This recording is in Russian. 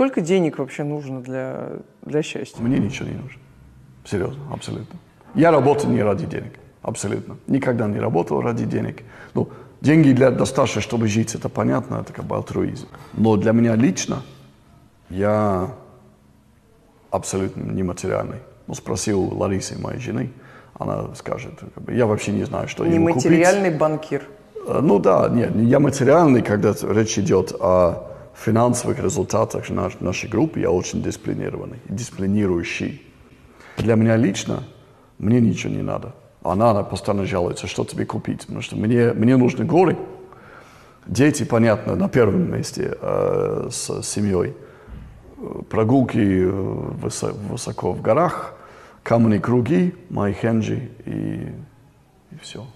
Сколько денег вообще нужно для, для счастья? Мне ничего не нужно. Серьезно, абсолютно. Я работаю не ради денег. Абсолютно. Никогда не работал ради денег. Ну, деньги для достаточно, чтобы жить, это понятно, это как бы альтруизм. Но для меня лично я абсолютно нематериальный. Ну, спросил Ларисы, моей жены, она скажет, как бы, я вообще не знаю, что ему купить. Нематериальный банкир. Э, Ну да, нет, я материальный, когда речь идет о финансовых результатах наш- нашей группы, я очень дисциплинированный, дисциплинирующий. Для меня лично, мне ничего не надо. Она, она постоянно жалуется, что тебе купить, потому что мне, мне нужны горы. Дети, понятно, на первом месте э, с семьей. Прогулки э, высо- высоко в горах, камни круги, мои и, и все.